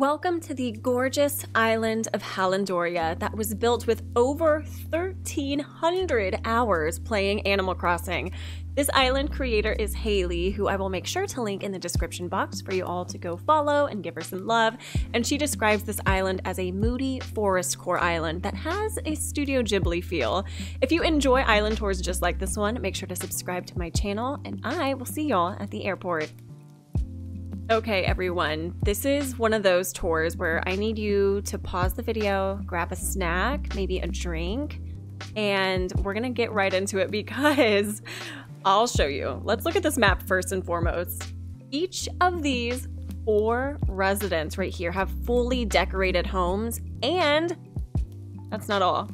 Welcome to the gorgeous island of Halendoria that was built with over 1,300 hours playing Animal Crossing. This island creator is Haley, who I will make sure to link in the description box for you all to go follow and give her some love. And she describes this island as a moody forest core island that has a Studio Ghibli feel. If you enjoy island tours just like this one, make sure to subscribe to my channel, and I will see y'all at the airport. Okay, everyone, this is one of those tours where I need you to pause the video, grab a snack, maybe a drink, and we're gonna get right into it because I'll show you. Let's look at this map first and foremost. Each of these four residents right here have fully decorated homes, and that's not all.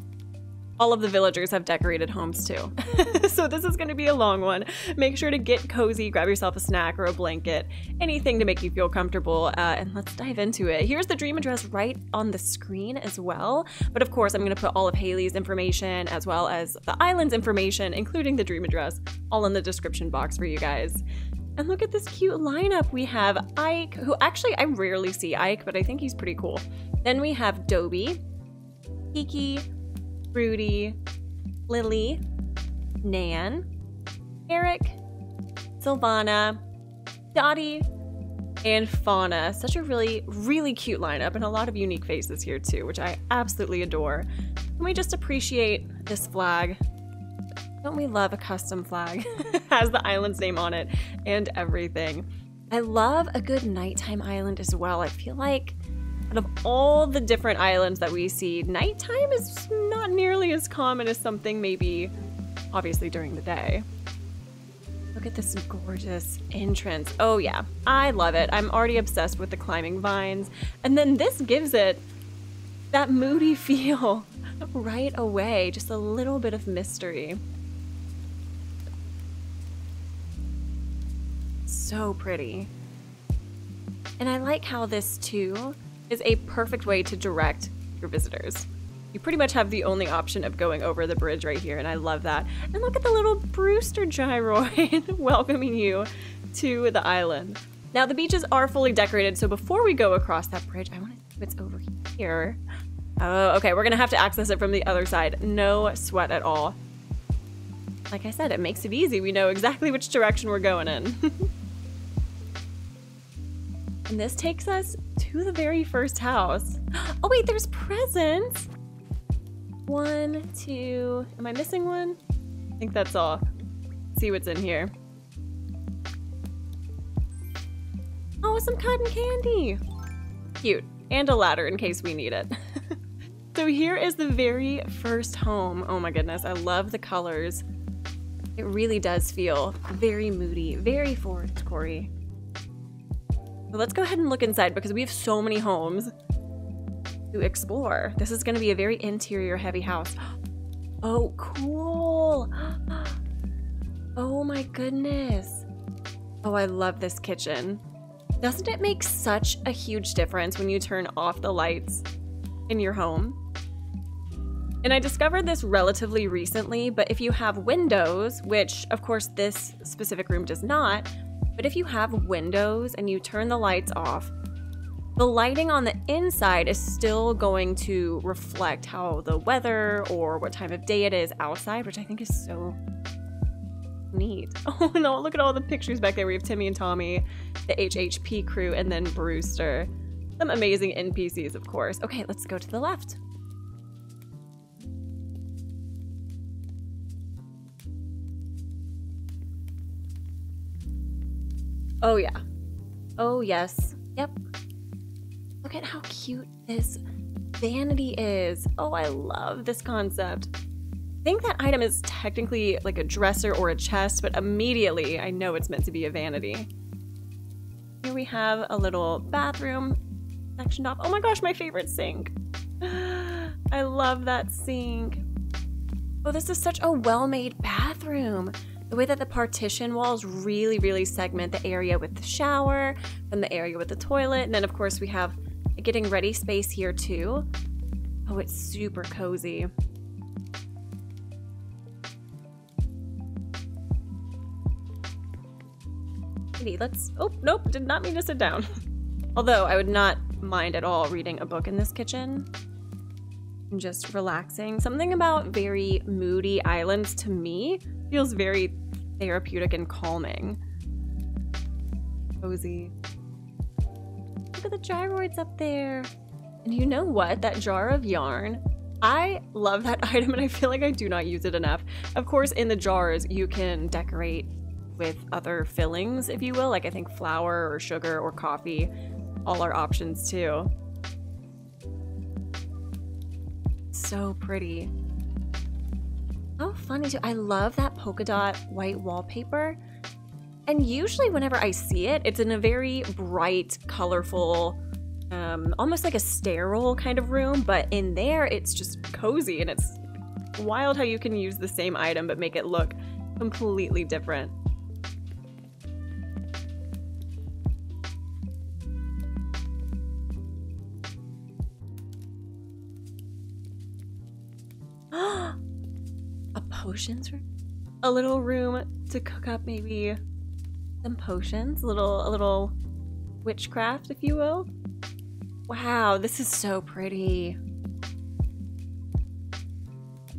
All of the villagers have decorated homes too. so this is going to be a long one. Make sure to get cozy, grab yourself a snack or a blanket, anything to make you feel comfortable, uh, and let's dive into it. Here's the dream address right on the screen as well. But of course, I'm going to put all of Haley's information as well as the island's information, including the dream address, all in the description box for you guys. And look at this cute lineup. We have Ike, who actually I rarely see Ike, but I think he's pretty cool. Then we have Dobie, Kiki, Rudy, Lily, Nan, Eric, Sylvana, Dottie, and Fauna. Such a really, really cute lineup and a lot of unique faces here too, which I absolutely adore. Can we just appreciate this flag? Don't we love a custom flag? Has the island's name on it and everything. I love a good nighttime island as well. I feel like out of all the different islands that we see, nighttime is not nearly as common as something maybe obviously during the day. Look at this gorgeous entrance. Oh yeah, I love it. I'm already obsessed with the climbing vines. And then this gives it that moody feel right away. Just a little bit of mystery. So pretty. And I like how this too is a perfect way to direct your visitors. You pretty much have the only option of going over the bridge right here, and I love that. And look at the little Brewster gyroid welcoming you to the island. Now, the beaches are fully decorated, so before we go across that bridge, I want to see what's over here. Oh, okay, we're gonna have to access it from the other side. No sweat at all. Like I said, it makes it easy. We know exactly which direction we're going in. and this takes us to the very first house. Oh wait, there's presents. One, two, am I missing one? I think that's all. Let's see what's in here. Oh, some cotton candy. Cute. And a ladder in case we need it. so here is the very first home. Oh my goodness, I love the colors. It really does feel very moody, very forest Corey. But let's go ahead and look inside because we have so many homes to explore. This is going to be a very interior heavy house. Oh, cool. Oh my goodness. Oh, I love this kitchen. Doesn't it make such a huge difference when you turn off the lights in your home? And I discovered this relatively recently, but if you have windows, which of course this specific room does not, but if you have windows and you turn the lights off, the lighting on the inside is still going to reflect how the weather or what time of day it is outside, which I think is so neat. Oh no, look at all the pictures back there. We have Timmy and Tommy, the HHP crew, and then Brewster. Some amazing NPCs, of course. Okay, let's go to the left. Oh yeah. Oh yes. Yep. Look at how cute this vanity is. Oh, I love this concept. I think that item is technically like a dresser or a chest, but immediately I know it's meant to be a vanity. Here we have a little bathroom sectioned off. Oh my gosh, my favorite sink. I love that sink. Oh, this is such a well-made bathroom. The way that the partition walls really, really segment the area with the shower from the area with the toilet. And then, of course, we have a getting ready space here, too. Oh, it's super cozy. Let's. Oh, nope, did not mean to sit down. Although I would not mind at all reading a book in this kitchen and just relaxing. Something about very moody islands to me feels very therapeutic and calming. Cozy. Look at the gyroids up there. And you know what? That jar of yarn, I love that item and I feel like I do not use it enough. Of course, in the jars, you can decorate with other fillings, if you will, like I think flour or sugar or coffee. All are options too. So pretty. Oh, funny too. I love that polka dot white wallpaper. And usually, whenever I see it, it's in a very bright, colorful, um, almost like a sterile kind of room. But in there, it's just cozy and it's wild how you can use the same item but make it look completely different. a potions room? A little room to cook up maybe some potions, a little a little witchcraft, if you will. Wow, this is so pretty.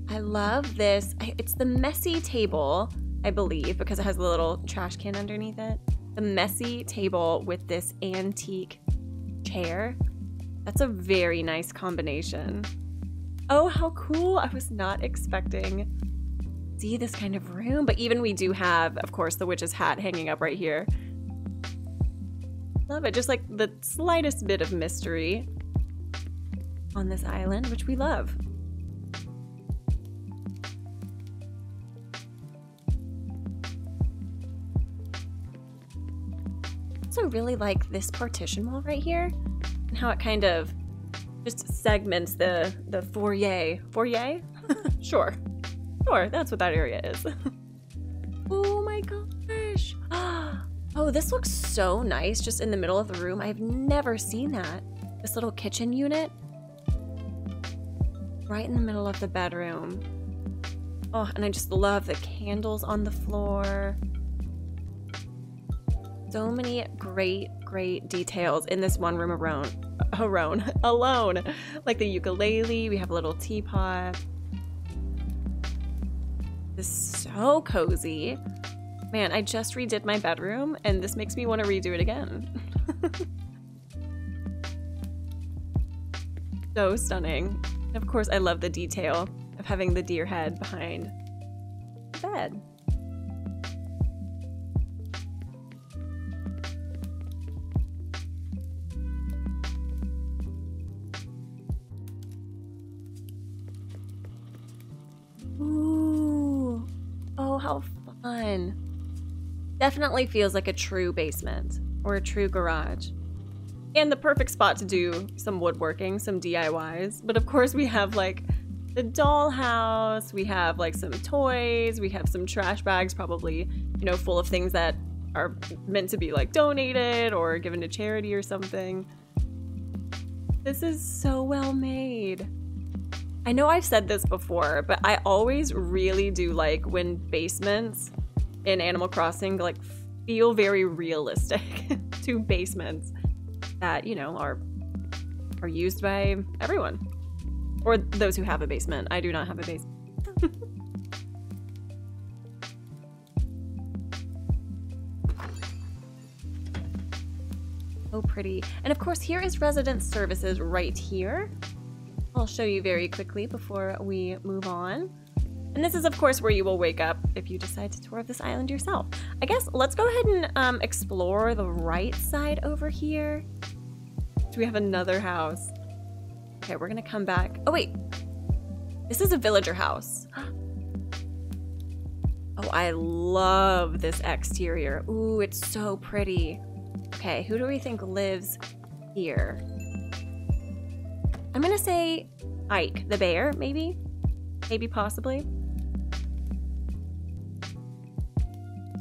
I love this. It's the messy table, I believe, because it has a little trash can underneath it. The messy table with this antique chair. That's a very nice combination. Oh, how cool. I was not expecting see this kind of room, but even we do have, of course, the witch's hat hanging up right here. Love it. Just like the slightest bit of mystery on this island, which we love. also really like this partition wall right here and how it kind of just segments the the foyer. Foyer? sure. Sure, that's what that area is. oh my gosh. Oh, this looks so nice just in the middle of the room. I've never seen that. This little kitchen unit. Right in the middle of the bedroom. Oh, and I just love the candles on the floor. So many great, great details in this one room alone. Alone. alone. Like the ukulele, we have a little teapot. This is so cozy. Man, I just redid my bedroom and this makes me want to redo it again. so stunning. of course, I love the detail of having the deer head behind the bed. Oh, how fun. Definitely feels like a true basement or a true garage. And the perfect spot to do some woodworking, some DIYs. But of course, we have like the dollhouse, we have like some toys, we have some trash bags, probably, you know, full of things that are meant to be like donated or given to charity or something. This is so well made. I know I've said this before, but I always really do like when basements in Animal Crossing like feel very realistic to basements that, you know, are are used by everyone. Or those who have a basement. I do not have a basement. oh, pretty. And of course, here is resident services right here. I'll show you very quickly before we move on. And this is, of course, where you will wake up if you decide to tour this island yourself. I guess let's go ahead and um, explore the right side over here. Do we have another house? Okay, we're gonna come back. Oh, wait. This is a villager house. Oh, I love this exterior. Ooh, it's so pretty. Okay, who do we think lives here? I'm gonna say Ike, the bear, maybe? Maybe possibly.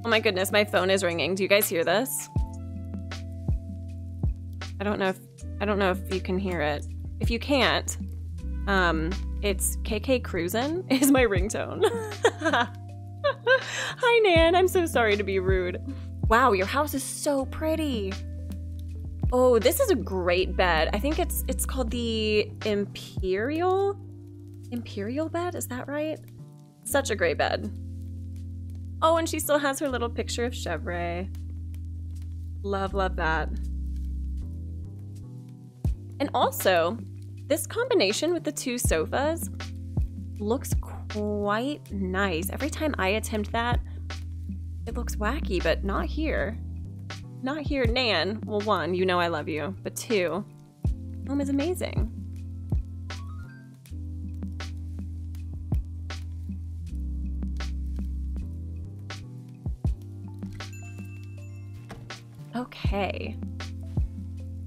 Oh my goodness, my phone is ringing. Do you guys hear this? I don't know if I don't know if you can hear it. If you can't, um, it's KK Cruisin' is my ringtone. Hi Nan, I'm so sorry to be rude. Wow, your house is so pretty. Oh, this is a great bed. I think it's it's called the Imperial Imperial bed, is that right? Such a great bed. Oh, and she still has her little picture of Chevre. Love, love that. And also, this combination with the two sofas looks quite nice. Every time I attempt that, it looks wacky, but not here. Not here, Nan. Well, one, you know I love you, but two, home is amazing. Okay.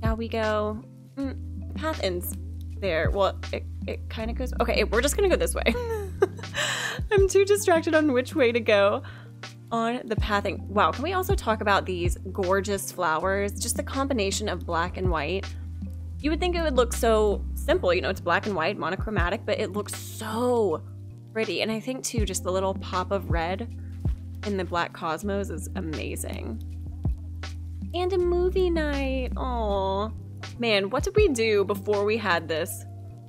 Now we go. Mm, path ends there. Well, it, it kind of goes. Okay, we're just gonna go this way. I'm too distracted on which way to go on the pathing. Wow, can we also talk about these gorgeous flowers? Just the combination of black and white. You would think it would look so simple, you know, it's black and white, monochromatic, but it looks so pretty. And I think too, just the little pop of red in the black cosmos is amazing. And a movie night. Oh, man, what did we do before we had this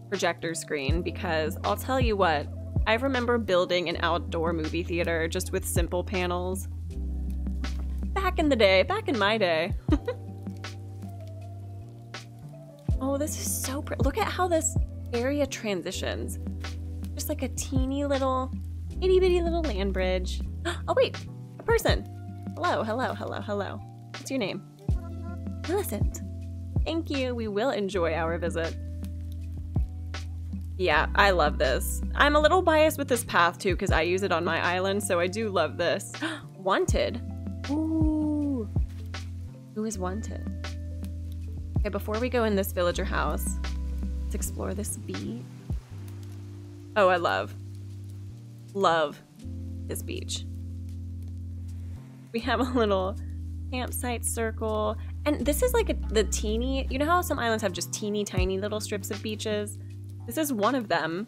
projector screen? Because I'll tell you what, I remember building an outdoor movie theater just with simple panels. Back in the day, back in my day. oh, this is so pretty. Look at how this area transitions. Just like a teeny little, itty bitty little land bridge. Oh, wait, a person. Hello, hello, hello, hello. What's your name? Millicent. Thank you. We will enjoy our visit. Yeah, I love this. I'm a little biased with this path too because I use it on my island, so I do love this. wanted. Ooh. Who is wanted? Okay, before we go in this villager house, let's explore this beach. Oh, I love, love this beach. We have a little campsite circle. And this is like a, the teeny, you know how some islands have just teeny tiny little strips of beaches? This is one of them.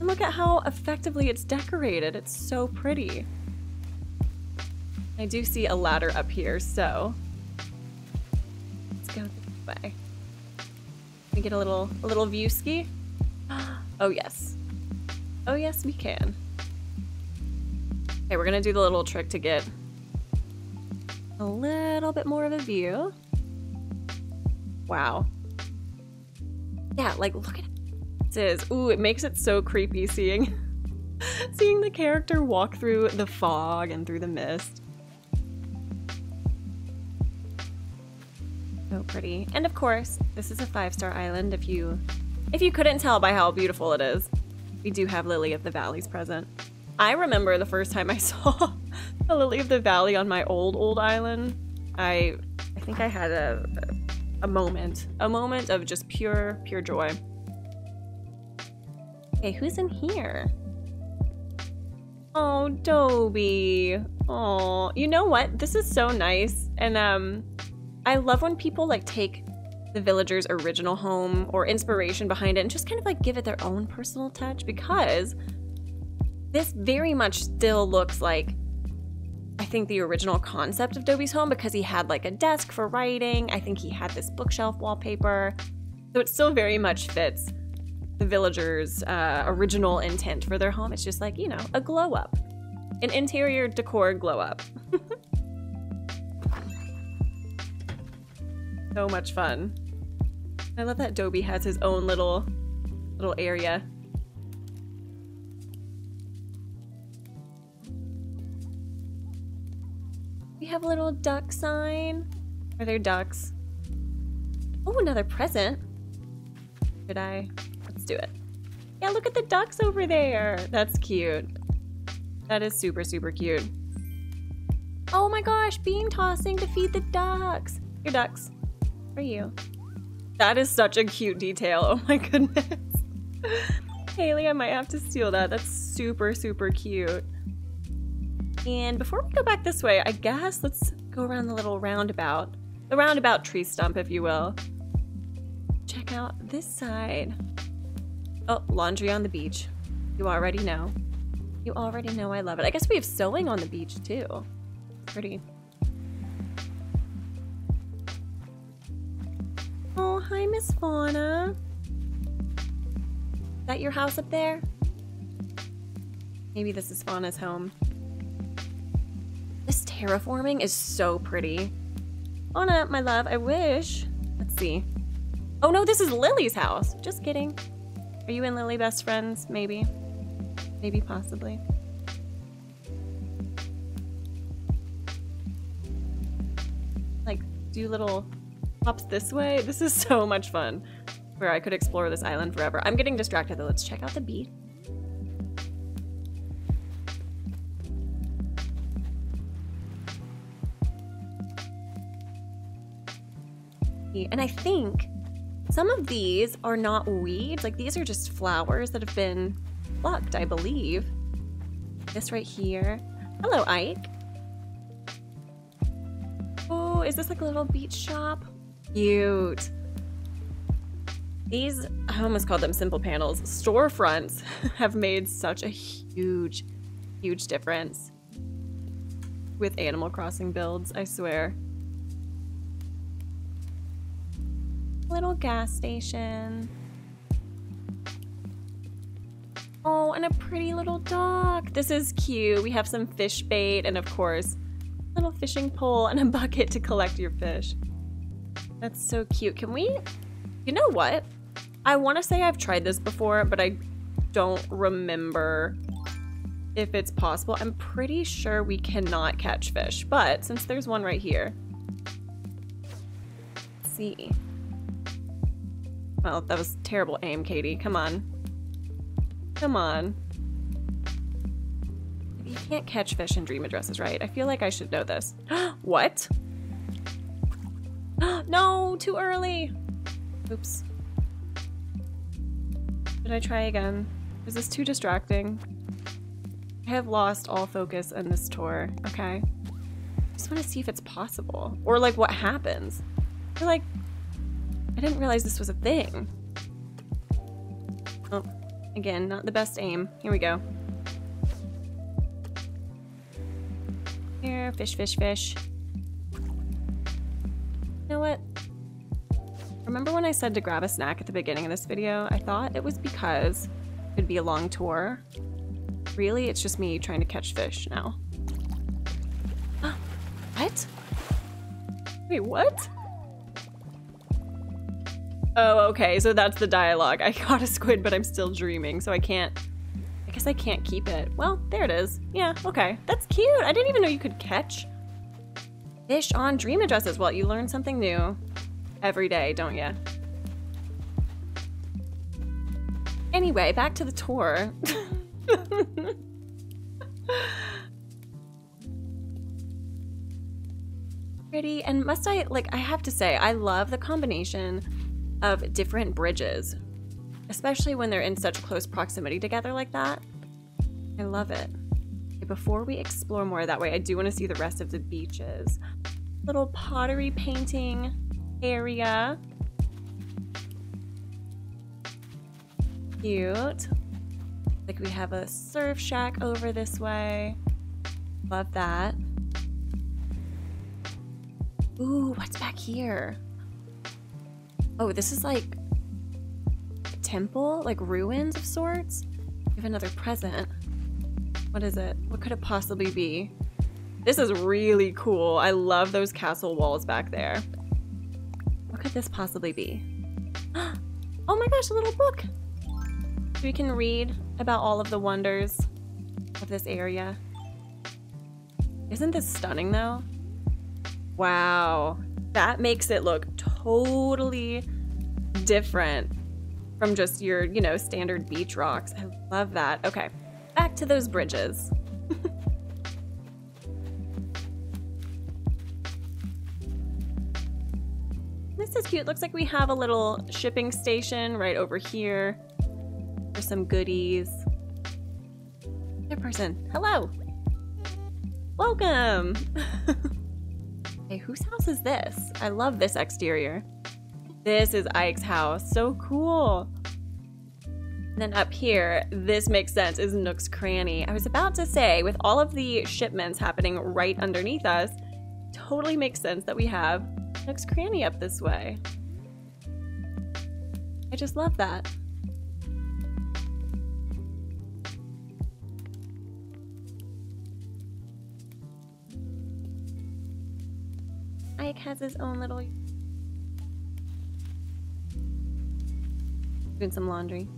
And look at how effectively it's decorated. It's so pretty. I do see a ladder up here, so let's go this way. Can we get a little a little view ski? Oh yes. Oh yes, we can. Okay, we're gonna do the little trick to get a little bit more of a view. Wow. Yeah, like look at is. Ooh, it makes it so creepy seeing seeing the character walk through the fog and through the mist. So pretty. And of course, this is a five-star island if you if you couldn't tell by how beautiful it is. We do have Lily of the Valleys present. I remember the first time I saw a Lily of the Valley on my old, old island. I I think I had a, a moment. A moment of just pure, pure joy. Okay, who's in here? Oh, Dobie. Oh, you know what? This is so nice. And um, I love when people like take the villager's original home or inspiration behind it and just kind of like give it their own personal touch because this very much still looks like I think the original concept of Dobie's home because he had like a desk for writing. I think he had this bookshelf wallpaper. So it still very much fits the villagers' uh, original intent for their home. It's just like, you know, a glow up, an interior decor glow up. so much fun. I love that Dobie has his own little little area We have a little duck sign. Are there ducks? Oh, another present. Should I? Do it. Yeah, look at the ducks over there. That's cute. That is super, super cute. Oh my gosh, beam tossing to feed the ducks. Your ducks. For you. That is such a cute detail. Oh my goodness. Haley, I might have to steal that. That's super, super cute. And before we go back this way, I guess let's go around the little roundabout. The roundabout tree stump, if you will. Check out this side. Oh, laundry on the beach. You already know. You already know I love it. I guess we have sewing on the beach too. Pretty. Oh, hi, Miss Fauna. Is that your house up there? Maybe this is Fauna's home. This terraforming is so pretty. Fauna, my love, I wish. Let's see. Oh no, this is Lily's house. Just kidding. Are you and Lily best friends? Maybe. Maybe, possibly. Like, do little hops this way. This is so much fun. Where I could explore this island forever. I'm getting distracted though. Let's check out the beach. And I think some of these are not weeds. Like these are just flowers that have been plucked, I believe. This right here. Hello, Ike. Oh, is this like a little beach shop? Cute. These, I almost called them simple panels, storefronts have made such a huge, huge difference with Animal Crossing builds, I swear. Little gas station. Oh, and a pretty little dock. This is cute. We have some fish bait and of course, a little fishing pole and a bucket to collect your fish. That's so cute. Can we, you know what? I want to say I've tried this before, but I don't remember if it's possible. I'm pretty sure we cannot catch fish, but since there's one right here, see. Well, that was terrible aim, Katie. Come on. Come on. You can't catch fish in dream addresses, right? I feel like I should know this. what? no, too early. Oops. Should I try again? Is this too distracting? I have lost all focus in this tour, okay? I just want to see if it's possible. Or like what happens. I feel like I didn't realize this was a thing. Oh, again, not the best aim. Here we go. Here, fish, fish, fish. You know what? Remember when I said to grab a snack at the beginning of this video? I thought it was because it'd be a long tour. Really, it's just me trying to catch fish now. what? Wait, what? Oh, okay, so that's the dialogue. I caught a squid, but I'm still dreaming, so I can't... I guess I can't keep it. Well, there it is. Yeah, okay. That's cute. I didn't even know you could catch fish on dream addresses. Well, you learn something new every day, don't you? Anyway, back to the tour. Pretty, and must I, like, I have to say, I love the combination of different bridges, especially when they're in such close proximity together like that. I love it. Okay, before we explore more that way, I do want to see the rest of the beaches. Little pottery painting area. Cute. Like we have a surf shack over this way. Love that. Ooh, what's back here? Oh, this is like temple, like ruins of sorts. We have another present. What is it? What could it possibly be? This is really cool. I love those castle walls back there. What could this possibly be? Oh my gosh, a little book! We can read about all of the wonders of this area. Isn't this stunning though? Wow, that makes it look totally different from just your, you know, standard beach rocks. I love that. Okay, back to those bridges. this is cute. Looks like we have a little shipping station right over here for some goodies. Another person. Hello. Welcome. hey, whose house is this? I love this exterior. This is Ike's house. So cool. And then up here, this makes sense, is Nook's Cranny. I was about to say, with all of the shipments happening right underneath us, totally makes sense that we have Nook's Cranny up this way. I just love that. Ike has his own little doing some laundry.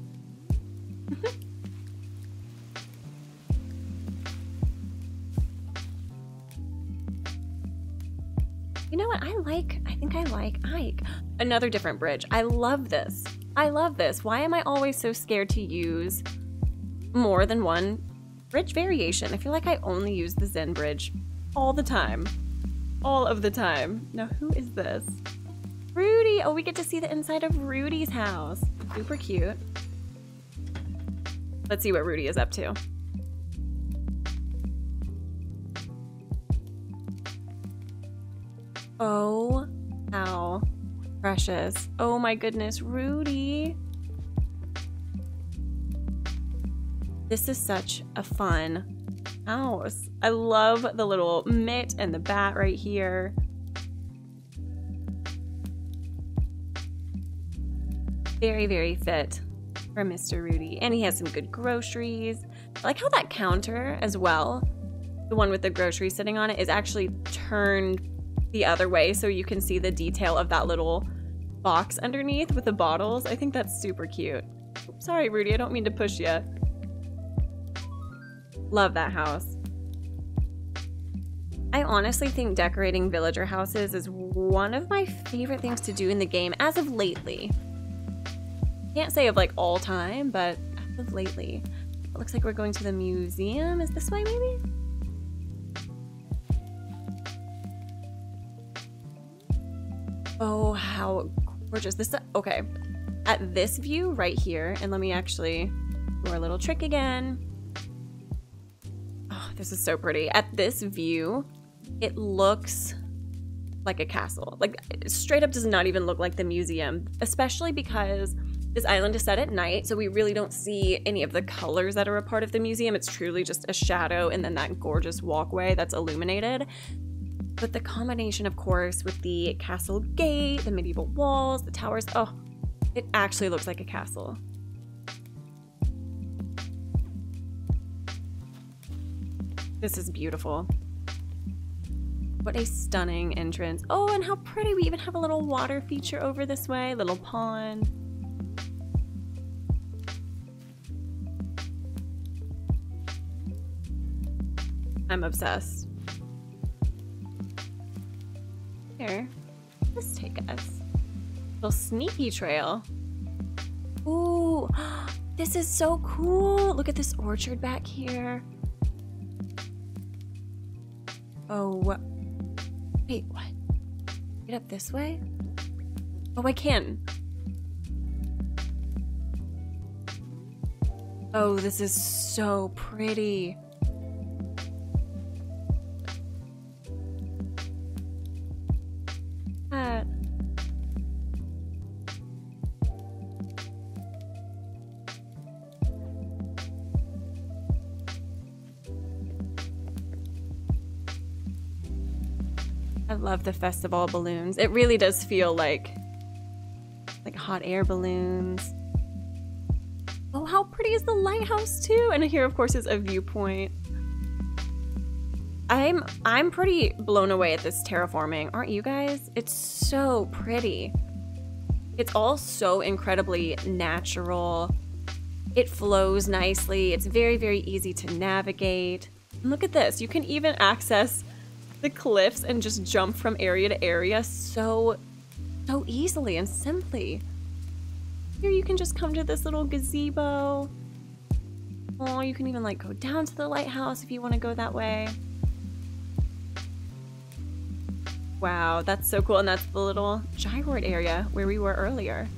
you know what? I like, I think I like Ike. Another different bridge. I love this. I love this. Why am I always so scared to use more than one bridge variation? I feel like I only use the Zen bridge all the time. All of the time. Now, who is this? Rudy! Oh, we get to see the inside of Rudy's house. Super cute. Let's see what Rudy is up to. Oh, how precious. Oh my goodness, Rudy. This is such a fun Oh, house. I love the little mitt and the bat right here. Very, very fit for Mr. Rudy. And he has some good groceries. I like how that counter as well, the one with the groceries sitting on it, is actually turned the other way so you can see the detail of that little box underneath with the bottles. I think that's super cute. Sorry, Rudy, I don't mean to push you. Love that house. I honestly think decorating villager houses is one of my favorite things to do in the game as of lately. Can't say of like all time, but as of lately. It looks like we're going to the museum. Is this way maybe? Oh, how gorgeous. This, okay. At this view right here, and let me actually do a little trick again. This is so pretty. At this view, it looks like a castle. Like, straight up does not even look like the museum, especially because this island is set at night, so we really don't see any of the colors that are a part of the museum. It's truly just a shadow and then that gorgeous walkway that's illuminated. But the combination, of course, with the castle gate, the medieval walls, the towers, oh, it actually looks like a castle. This is beautiful. What a stunning entrance. Oh, and how pretty. We even have a little water feature over this way, little pond. I'm obsessed. Here, let's take us. Little sneaky trail. Ooh, this is so cool. Look at this orchard back here. Oh, wait, what? Get up this way? Oh, I can. Oh, this is so pretty. Love the festival balloons. It really does feel like like hot air balloons. Oh, how pretty is the lighthouse too? And here, of course, is a viewpoint. I'm I'm pretty blown away at this terraforming, aren't you guys? It's so pretty. It's all so incredibly natural. It flows nicely. It's very, very easy to navigate. And look at this. You can even access the cliffs and just jump from area to area so, so easily and simply. Here you can just come to this little gazebo. Oh, you can even like go down to the lighthouse if you want to go that way. Wow, that's so cool. And that's the little gyroid area where we were earlier.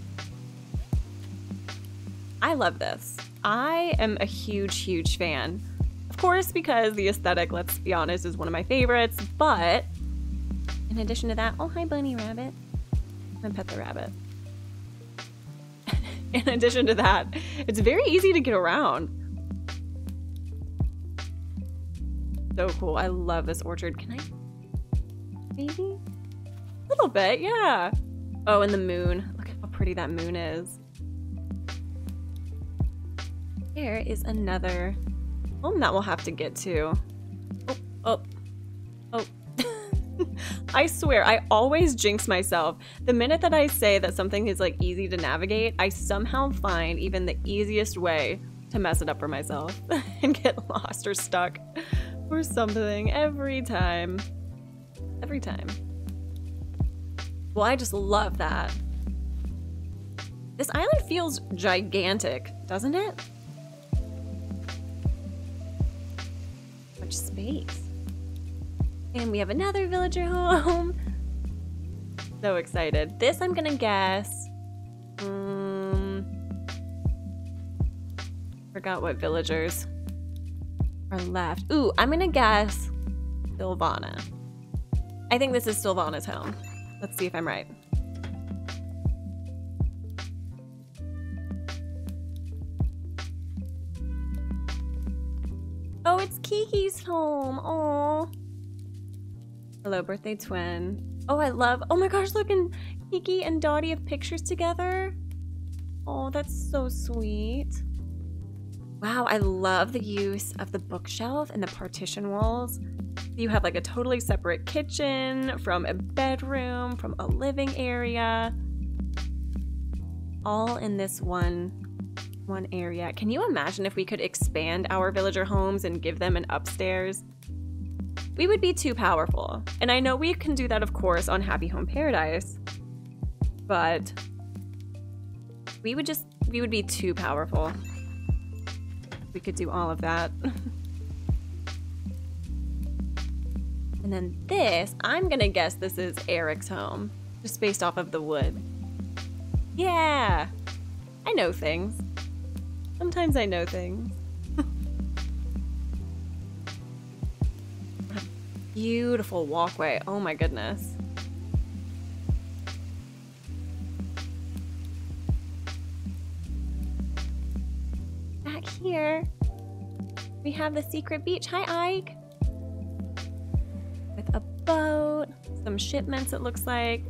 I love this. I am a huge, huge fan course, because the aesthetic, let's be honest, is one of my favorites. But in addition to that, oh, hi, bunny rabbit. I'm pet the rabbit. in addition to that, it's very easy to get around. So cool. I love this orchard. Can I? Maybe? A little bit, yeah. Oh, and the moon. Look at how pretty that moon is. Here is another home that we'll have to get to. Oh, oh, oh. I swear, I always jinx myself. The minute that I say that something is like easy to navigate, I somehow find even the easiest way to mess it up for myself and get lost or stuck or something every time. Every time. Well, I just love that. This island feels gigantic, doesn't it? Much space. And we have another villager home. so excited. This I'm gonna guess. Um, forgot what villagers are left. Ooh, I'm gonna guess Sylvana. I think this is Sylvana's home. Let's see if I'm right. Kiki's home. Oh. Hello, birthday twin. Oh, I love. Oh my gosh, look, and Kiki and Dottie have pictures together. Oh, that's so sweet. Wow, I love the use of the bookshelf and the partition walls. You have like a totally separate kitchen from a bedroom, from a living area, all in this one one area. Can you imagine if we could expand our villager homes and give them an upstairs? we would be too powerful. And I know we can do that, of course, on Happy Home Paradise, but we would just, we would be too powerful. We could do all of that. and then this, I'm gonna guess this is Eric's home, just based off of the wood. Yeah, I know things. Sometimes I know things. beautiful walkway. Oh my goodness. Back here, we have the secret beach. Hi, Ike. With a boat, some shipments, it looks like.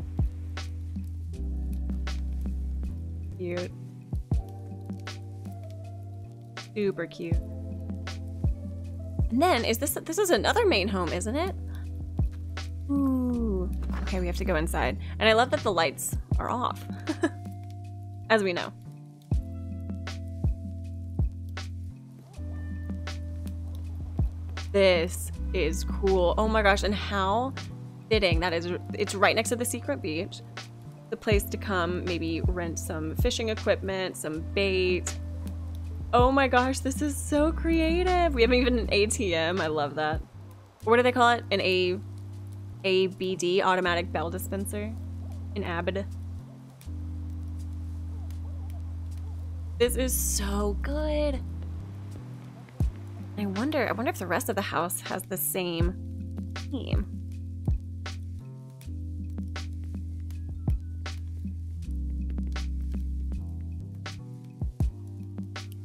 Cute. Super cute. And then is this this is another main home, isn't it? Ooh. Okay, we have to go inside. And I love that the lights are off. As we know. This is cool. Oh my gosh, and how fitting that is. It's right next to the secret beach. The place to come, maybe rent some fishing equipment, some bait, Oh my gosh, this is so creative. We have even an ATM. I love that. What do they call it? An A ABD, automatic bell dispenser. An ABD. This is so good. I wonder, I wonder if the rest of the house has the same theme.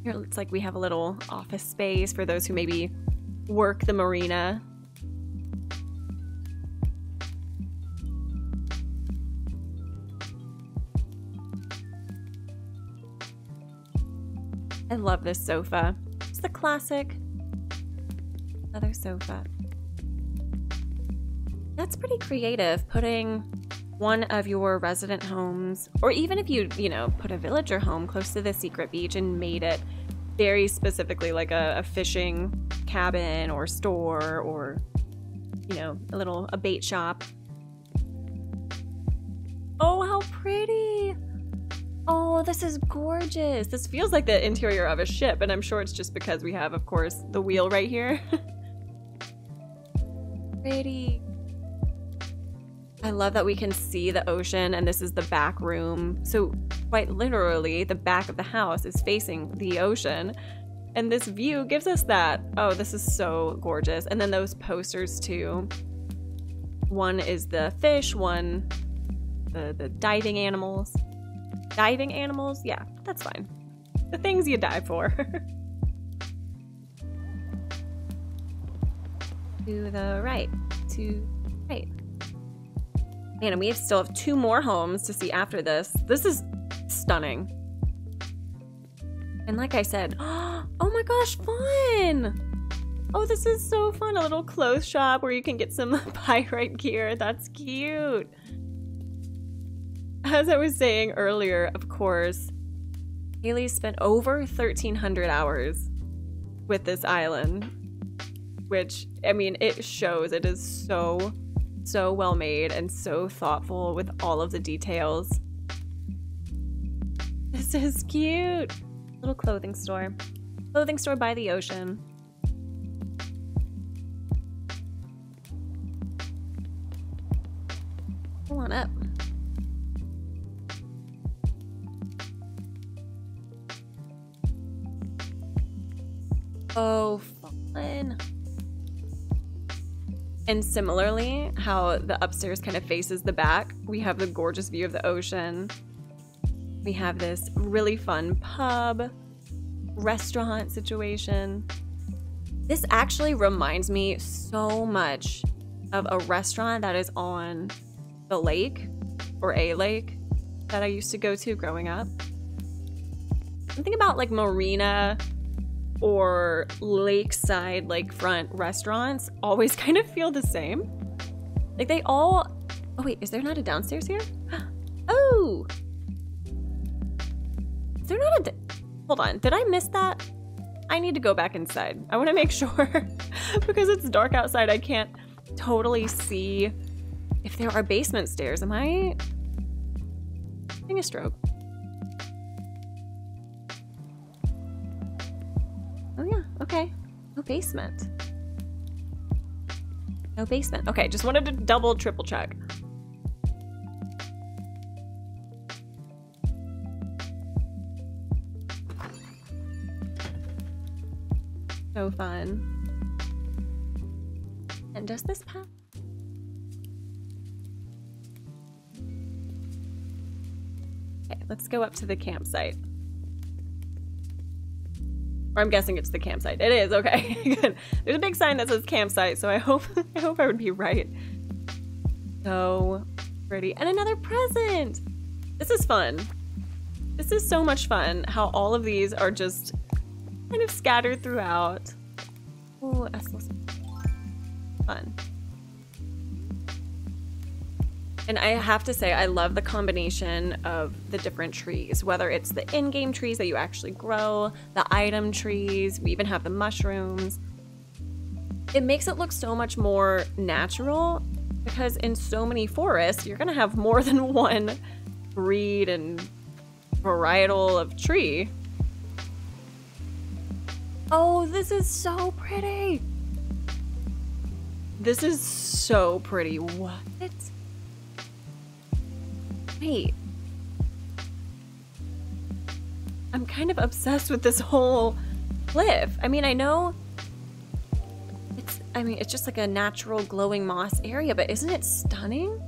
Here it looks like we have a little office space for those who maybe work the marina. I love this sofa. It's the classic leather sofa. That's pretty creative, putting one of your resident homes, or even if you, you know, put a villager home close to the secret beach and made it very specifically like a, a fishing cabin or store or, you know, a little a bait shop. Oh, how pretty! Oh, this is gorgeous. This feels like the interior of a ship, and I'm sure it's just because we have, of course, the wheel right here. pretty. I love that we can see the ocean and this is the back room. So quite literally, the back of the house is facing the ocean. And this view gives us that. Oh, this is so gorgeous. And then those posters too. One is the fish, one the, the diving animals. Diving animals? Yeah, that's fine. The things you dive for. to the right, to right. Man, and we still have two more homes to see after this. This is stunning. And like I said, oh my gosh, fun! Oh, this is so fun. A little clothes shop where you can get some pyrite gear. That's cute. As I was saying earlier, of course, Haley spent over 1,300 hours with this island, which, I mean, it shows it is so, so well made and so thoughtful with all of the details. This is cute. Little clothing store. Clothing store by the ocean. Come on up. Oh, fun. And similarly, how the upstairs kind of faces the back, we have the gorgeous view of the ocean. We have this really fun pub, restaurant situation. This actually reminds me so much of a restaurant that is on the lake or a lake that I used to go to growing up. Something about like marina or lakeside lakefront restaurants always kind of feel the same. Like they all Oh wait, is there not a downstairs here? Oh. Is there not a Hold on. Did I miss that? I need to go back inside. I want to make sure because it's dark outside. I can't totally see if there are basement stairs. Am I having a stroke? Okay. No basement. No basement. Okay, just wanted to double, triple check. So fun. And does this path? Okay, let's go up to the campsite. Or I'm guessing it's the campsite. It is, okay. Good. There's a big sign that says campsite, so I hope I hope I would be right. So pretty. And another present! This is fun. This is so much fun how all of these are just kind of scattered throughout. Oh, that's so fun. And I have to say, I love the combination of the different trees, whether it's the in game trees that you actually grow, the item trees, we even have the mushrooms. It makes it look so much more natural because in so many forests, you're going to have more than one breed and varietal of tree. Oh, this is so pretty. This is so pretty. What? Wait. I'm kind of obsessed with this whole cliff. I mean, I know it's, I mean, it's just like a natural glowing moss area, but isn't it stunning?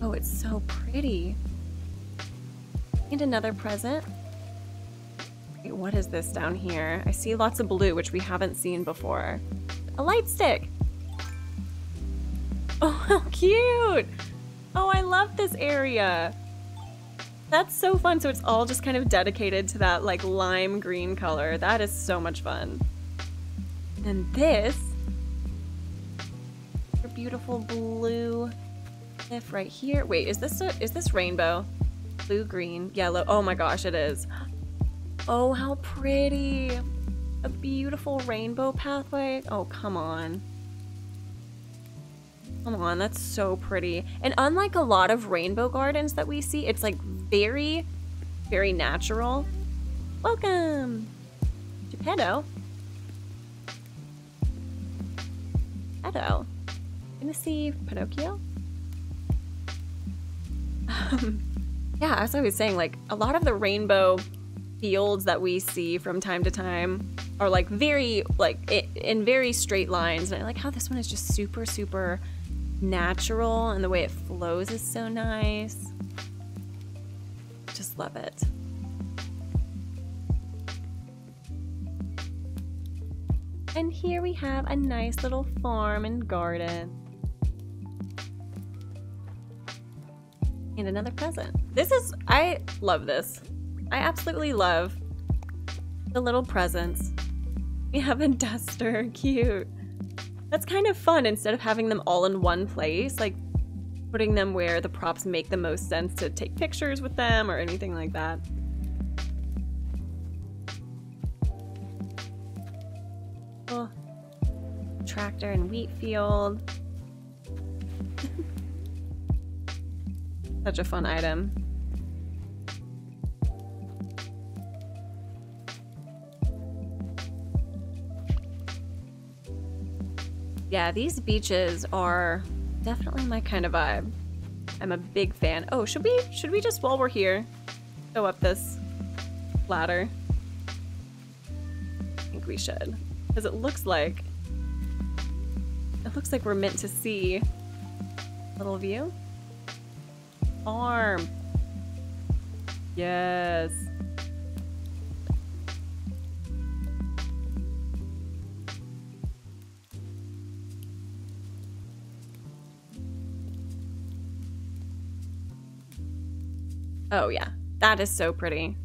Oh, it's so pretty. And another present. Wait, what is this down here? I see lots of blue, which we haven't seen before. A light stick. How cute! Oh, I love this area. That's so fun. So it's all just kind of dedicated to that like lime green color. That is so much fun. And this, your beautiful blue cliff right here. Wait, is this a, is this rainbow? Blue, green, yellow. Oh my gosh, it is. Oh, how pretty. A beautiful rainbow pathway. Oh, come on. Come on, that's so pretty. And unlike a lot of rainbow gardens that we see, it's like very, very natural. Welcome, Geppetto. Geppetto. Gonna see Pinocchio? Um, yeah, as I was saying, like a lot of the rainbow fields that we see from time to time are like very, like in very straight lines. And I like how this one is just super, super natural and the way it flows is so nice. Just love it. And here we have a nice little farm and garden. And another present. This is, I love this. I absolutely love the little presents. We have a duster, cute. That's kind of fun instead of having them all in one place, like putting them where the props make the most sense to take pictures with them or anything like that. Oh, tractor and wheat field. Such a fun item. Yeah, these beaches are definitely my kind of vibe. I'm a big fan. Oh, should we should we just while we're here go up this ladder? I think we should. Because it looks like it looks like we're meant to see little view. Arm. Yes. Oh yeah, that is so pretty.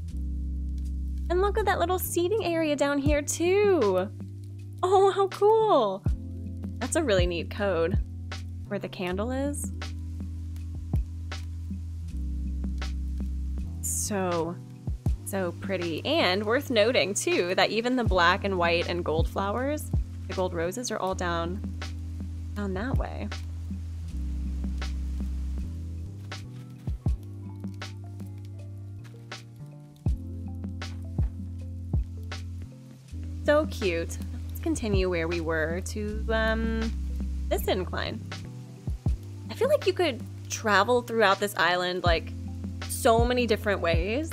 And look at that little seating area down here too. Oh, how cool. That's a really neat code. Where the candle is. So, so pretty. And worth noting too, that even the black and white and gold flowers, the gold roses are all down, down that way. So cute. Let's continue where we were to um, this incline. I feel like you could travel throughout this island like so many different ways.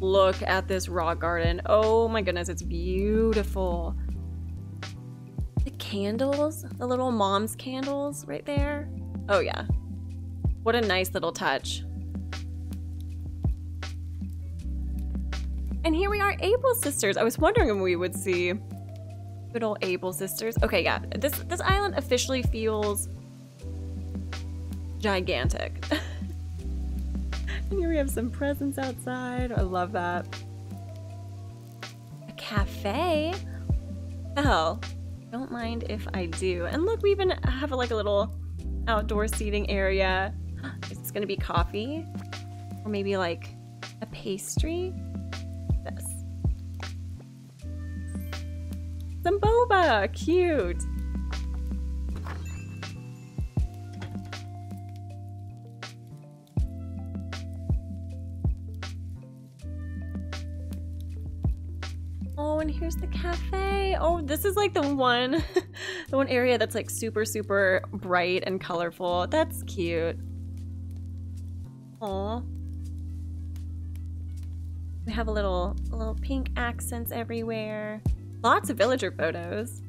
Look at this rock garden. Oh my goodness, it's beautiful. The candles, the little mom's candles right there. Oh yeah. What a nice little touch. And here we are, Able Sisters. I was wondering if we would see good old Able Sisters. Okay, yeah, this this island officially feels gigantic. and here we have some presents outside. I love that. A cafe. Hell, don't mind if I do. And look, we even have like a little outdoor seating area. Is this gonna be coffee? Or maybe like a pastry? Some boba! Cute! Oh, and here's the cafe. Oh, this is like the one, the one area that's like super, super bright and colorful. That's cute. Aw. We have a little, little pink accents everywhere. Lots of villager photos.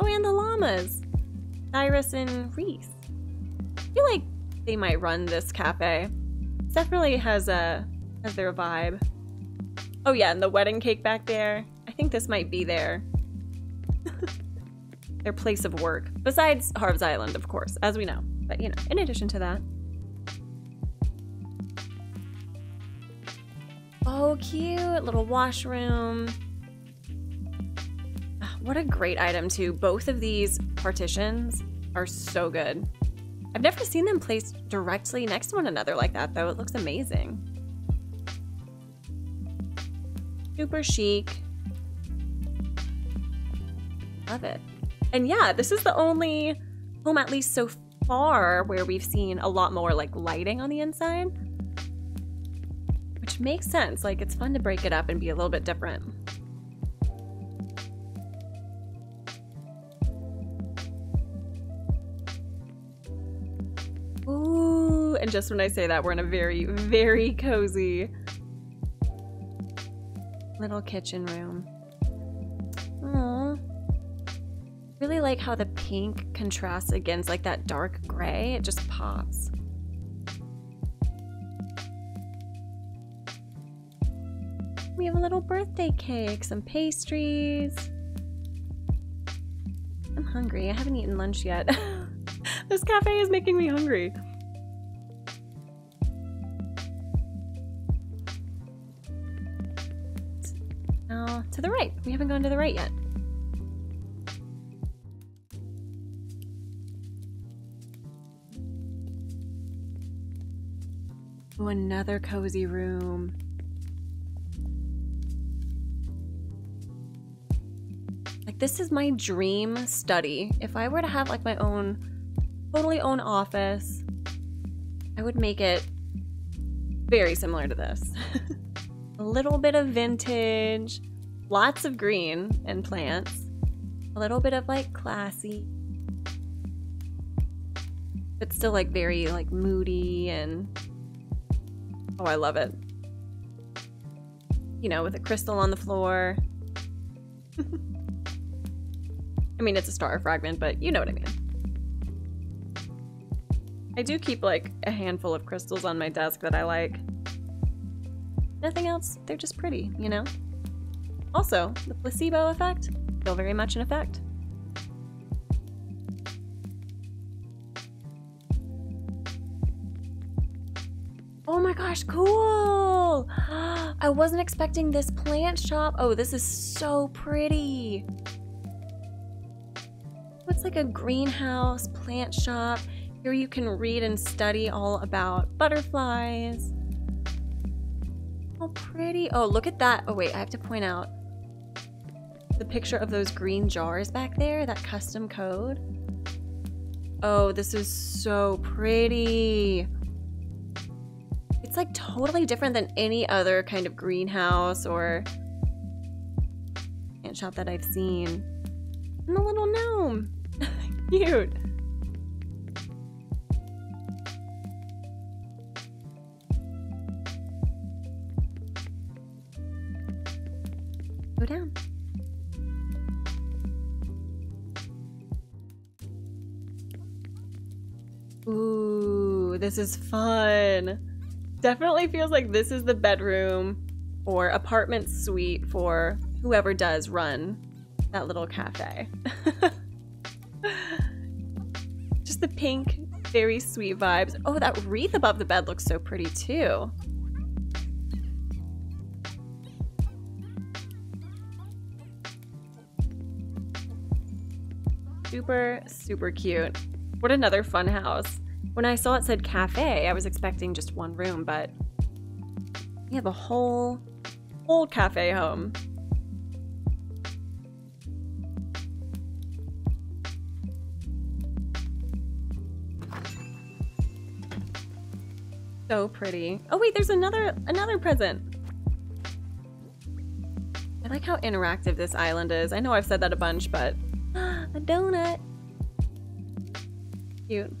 Oh, and the llamas. Cyrus and Reese. I feel like they might run this cafe. It definitely has a has their vibe. Oh yeah, and the wedding cake back there. I think this might be their their place of work. Besides Harv's Island, of course, as we know. But you know, in addition to that. Oh, cute. Little washroom. What a great item, too. Both of these partitions are so good. I've never seen them placed directly next to one another like that, though. It looks amazing. Super chic. Love it. And yeah, this is the only home, at least so far, where we've seen a lot more like lighting on the inside Which makes sense. Like, it's fun to break it up and be a little bit different. Ooh, and just when I say that, we're in a very, very cozy little kitchen room. Aww. Really like how the pink contrasts against like that dark gray. It just pops. We have a little birthday cake, some pastries. I'm hungry. I haven't eaten lunch yet. this cafe is making me hungry. To the right. We haven't gone to the right yet. Oh, another cozy room. Like this is my dream study. If I were to have like my own, totally own office, I would make it very similar to this. a little bit of vintage, lots of green and plants, a little bit of like classy, but still like very like moody and oh, I love it. You know, with a crystal on the floor. I mean, it's a star fragment, but you know what I mean. I do keep like a handful of crystals on my desk that I like. Nothing else, they're just pretty, you know? Also, the placebo effect, still very much in effect. Oh my gosh, cool! I wasn't expecting this plant shop. Oh, this is so pretty. It's like a greenhouse, plant shop. Here you can read and study all about butterflies. How pretty. Oh, look at that. Oh, wait, I have to point out the picture of those green jars back there, that custom code. Oh, this is so pretty. It's like totally different than any other kind of greenhouse or ant shop that I've seen. And a little gnome. Cute. Go down. Ooh, this is fun. Definitely feels like this is the bedroom or apartment suite for whoever does run that little cafe. Just the pink, very sweet vibes. Oh, that wreath above the bed looks so pretty too. Super, super cute. What another fun house. When I saw it said cafe, I was expecting just one room, but we have a whole, whole cafe home. So pretty. Oh wait, there's another another present. I like how interactive this island is. I know I've said that a bunch, but a donut. Cute.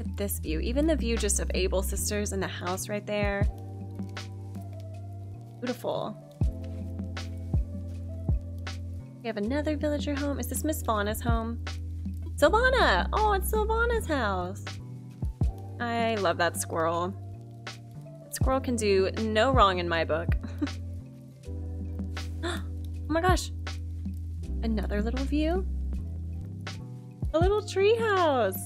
At this view. Even the view just of Able Sisters and the house right there. Beautiful. We have another villager home. Is this Miss Fauna's home? Sylvana! Oh, it's Sylvana's house. I love that squirrel. That squirrel can do no wrong in my book. Oh my gosh. Another little view. A little treehouse.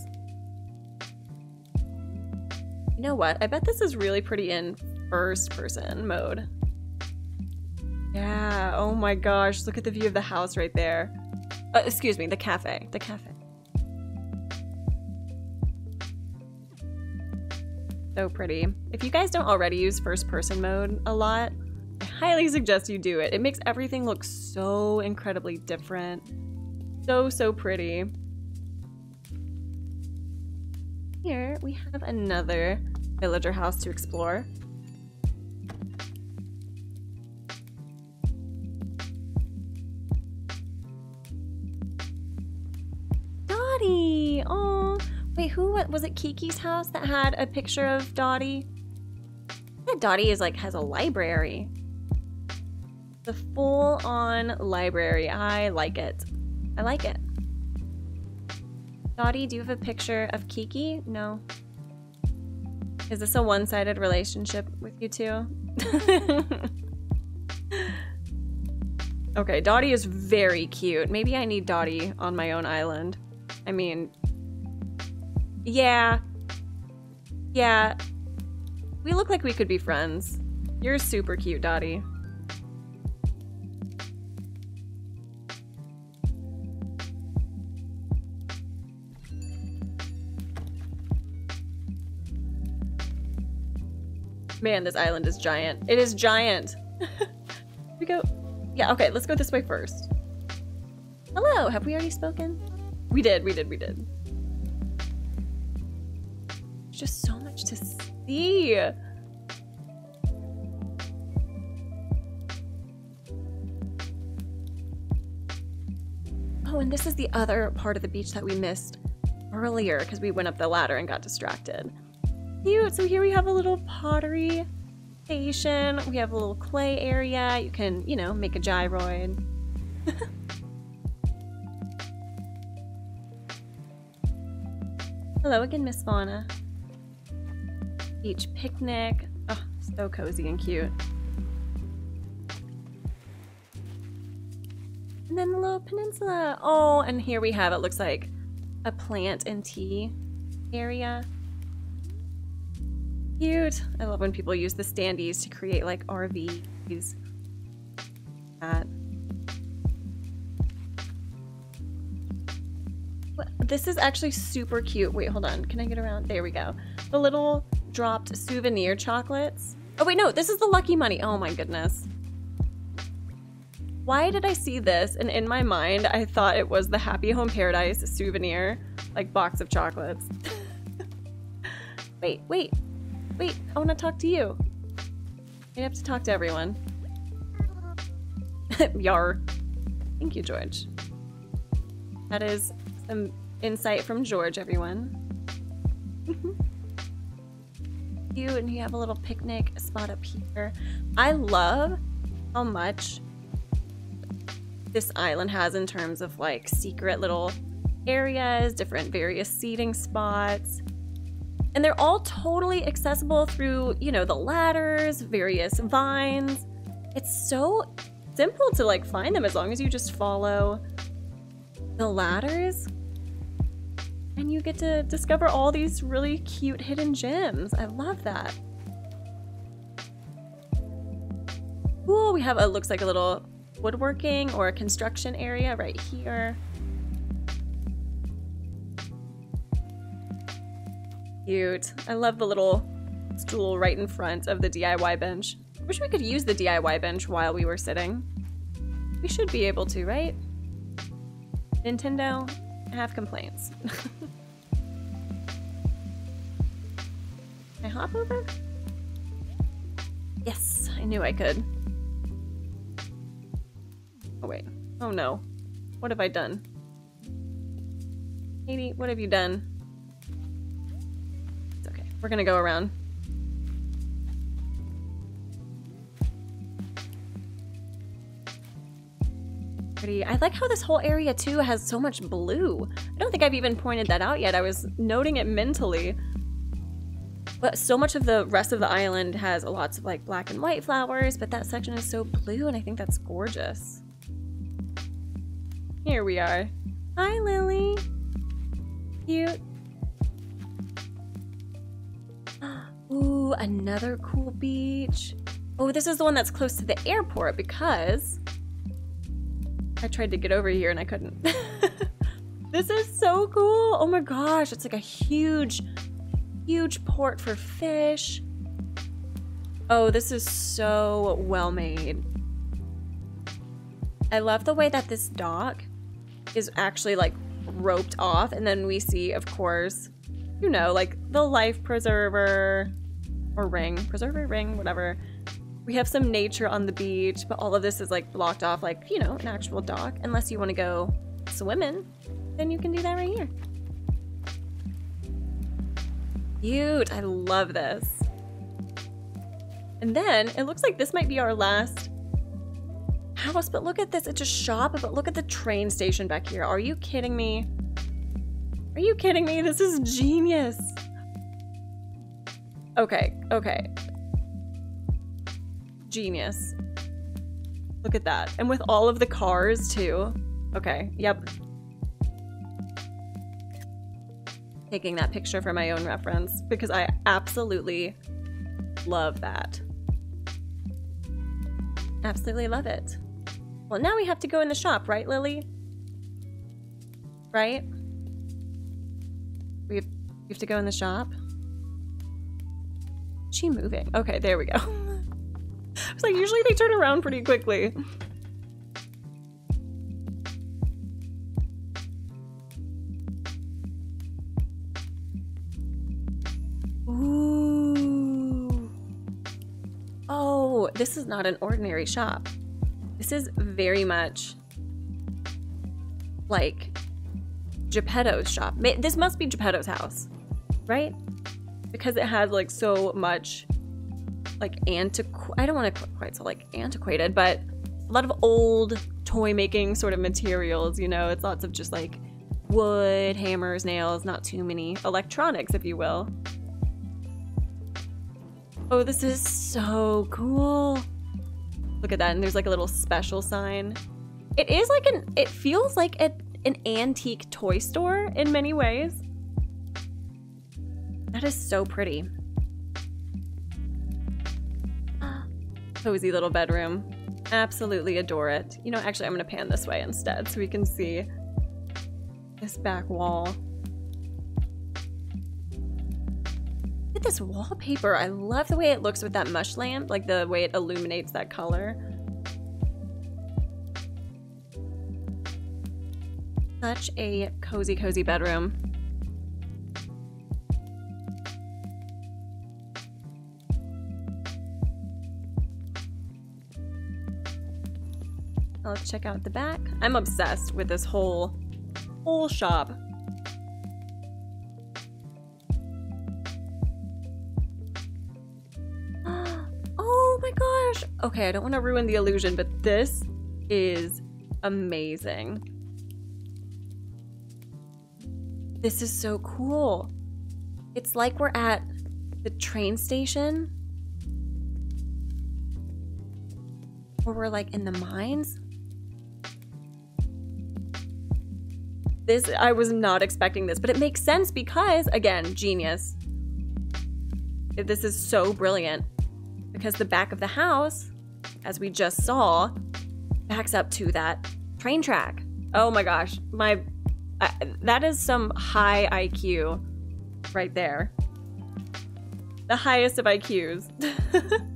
You know what? I bet this is really pretty in first person mode. Yeah, oh my gosh, look at the view of the house right there. Uh, excuse me, the cafe, the cafe. So pretty. If you guys don't already use first person mode a lot, highly suggest you do it. It makes everything look so incredibly different. So, so pretty. Here we have another villager house to explore. Dottie! Oh, wait, who was it? Kiki's house that had a picture of Dottie? That Dottie is like has a library. The full-on library. I like it. I like it. Dottie, do you have a picture of Kiki? No. Is this a one-sided relationship with you two? okay, Dottie is very cute. Maybe I need Dottie on my own island. I mean, yeah, yeah, We look like we could be friends. You're super cute, Dottie. Man, this island is giant. It is giant. we go. Yeah, okay, let's go this way first. Hello, have we already spoken? We did, we did, we did. There's just so much to see. Oh, and this is the other part of the beach that we missed earlier because we went up the ladder and got distracted. Cute. So here we have a little pottery station. We have a little clay area. You can, you know, make a gyroid. Hello again, Miss Fauna. Beach picnic. Oh, so cozy and cute. And then the little peninsula. Oh, and here we have, it looks like a plant and tea area. Cute. I love when people use the standees to create like RVs. That. This is actually super cute. Wait, hold on. Can I get around? There we go. The little dropped souvenir chocolates. Oh wait, no, this is the Lucky Money. Oh my goodness. Why did I see this? And in my mind, I thought it was the Happy Home Paradise souvenir, like box of chocolates. wait, wait, wait, I wanna talk to you. You have to talk to everyone. Yar. Thank you, George. That is some insight from George, everyone. you and you have a little picnic spot up here. I love how much this island has in terms of like secret little areas, different various seating spots. And they're all totally accessible through, you know, the ladders, various vines. It's so simple to like find them as long as you just follow the ladders and you get to discover all these really cute hidden gems. I love that. Ooh, we have a looks like a little woodworking or a construction area right here. Cute. I love the little stool right in front of the DIY bench. Wish we could use the DIY bench while we were sitting. We should be able to, right? Nintendo, have complaints. Can I hop over? Yes, I knew I could. Oh wait. Oh no. What have I done? Katie, what have you done? We're gonna go around. pretty. I like how this whole area too has so much blue. I don't think I've even pointed that out yet. I was noting it mentally. But so much of the rest of the island has lots of like black and white flowers, but that section is so blue and I think that's gorgeous. Here we are. Hi, Lily. Cute. Ooh, another cool beach. Oh, this is the one that's close to the airport because I tried to get over here and I couldn't. this is so cool. Oh my gosh, it's like a huge, huge port for fish. Oh, this is so well made. I love the way that this dock is actually like roped off and then we see, of course, you know, like the life preserver or ring, preserver, ring, whatever, we have some nature on the beach, but all of this is like blocked off like, you know, an actual dock. Unless you want to go swimming, then you can do that right here. Cute, I love this. And then it looks like this might be our last house, but look at this, it's a shop, but look at the train station back here. Are you kidding me? Are you kidding me? This is genius. Okay, okay genius. Look at that. And with all of the cars too. Okay, yep. Taking that picture for my own reference because I absolutely Love that. Absolutely love it. Well, now we have to go in the shop, right, Lily? Right? We have, to go in the shop. Is she moving? Okay, there we go. It's like usually they turn around pretty quickly. Ooh. Oh, this is not an ordinary shop. This is very much like Geppetto's shop. This must be Geppetto's house, right? Because it has like so much like antiqu I don't want to quite so like antiquated, but a lot of old toy making sort of materials, you know, it's lots of just like wood, hammers, nails, not too many electronics, if you will. Oh, this is so cool. Look at that, and there's like a little special sign. It is like an, it feels like a, an antique toy store in many ways. That is so pretty. cozy little bedroom. Absolutely adore it. You know, actually, I'm going to pan this way instead so we can see this back wall. Look at this wallpaper. I love the way it looks with that mush lamp, like the way it illuminates that color. Such a cozy, cozy bedroom. Let's check out the back. I'm obsessed with this whole, whole shop. Oh my gosh. Okay, I don't want to ruin the illusion, but this is amazing. This is so cool. It's like we're at the train station. Or we're like in the mines. This, I was not expecting this, but it makes sense because, again, genius. This is so brilliant. Because the back of the house, as we just saw, backs up to that train track. Oh my gosh, my uh, that is some high IQ right there. The highest of IQs.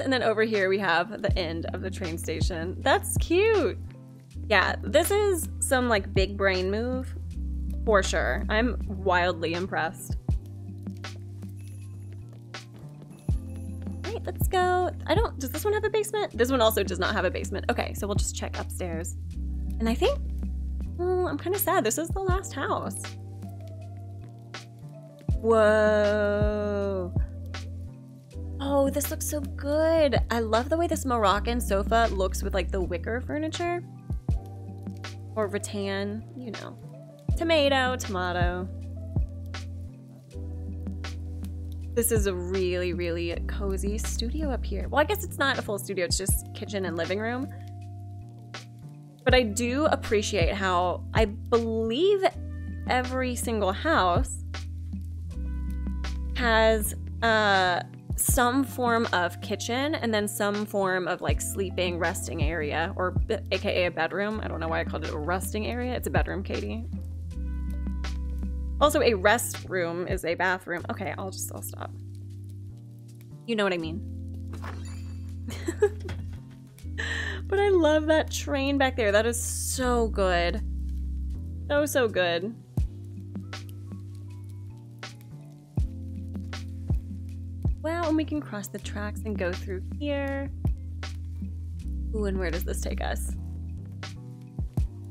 And then over here we have the end of the train station. That's cute. Yeah, this is some like big brain move for sure. I'm wildly impressed. All right, let's go. I don't, does this one have a basement? This one also does not have a basement. Okay, so we'll just check upstairs. And I think, oh, I'm kind of sad. This is the last house. Whoa. Oh, this looks so good. I love the way this Moroccan sofa looks with like the wicker furniture. Or rattan, you know. Tomato, tomato. This is a really, really cozy studio up here. Well, I guess it's not a full studio, it's just kitchen and living room. But I do appreciate how I believe every single house has uh, some form of kitchen and then some form of like sleeping resting area or aka a bedroom. I don't know why i called it a resting area. It's a bedroom katie. Also a rest room is a bathroom. Okay i'll just i'll stop. You know what i mean. But i love that train back there. That is so good. So so good And we can cross the tracks and go through here. Ooh, and where does this take us?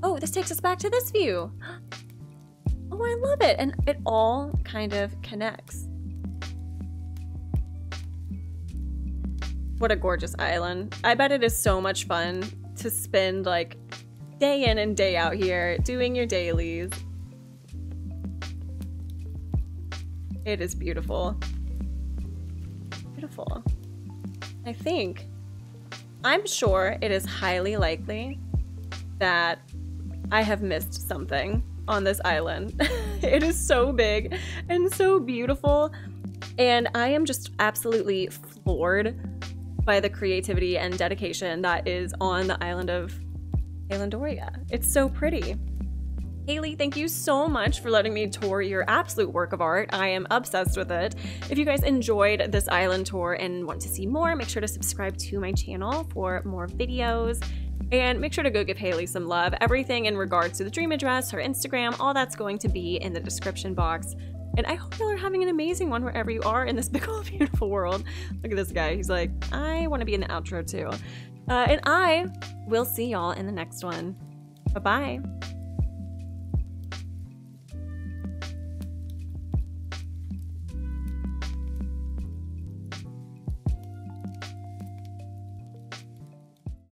Oh, this takes us back to this view. Oh, I love it. And it all kind of connects. What a gorgeous island. I bet it is so much fun to spend like day in and day out here doing your dailies. It is beautiful beautiful. I think, I'm sure it is highly likely that I have missed something on this island. it is so big and so beautiful. And I am just absolutely floored by the creativity and dedication that is on the island of Halendoria. It's so pretty. Haley, thank you so much for letting me tour your absolute work of art. I am obsessed with it. If you guys enjoyed this island tour and want to see more, make sure to subscribe to my channel for more videos. And make sure to go give Haley some love. Everything in regards to the dream address, her Instagram, all that's going to be in the description box. And I hope y'all are having an amazing one wherever you are in this big old beautiful world. Look at this guy. He's like, I want to be in the outro too. Uh, and I will see y'all in the next one. Bye bye.